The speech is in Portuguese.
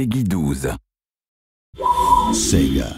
Peggy 12. Sega.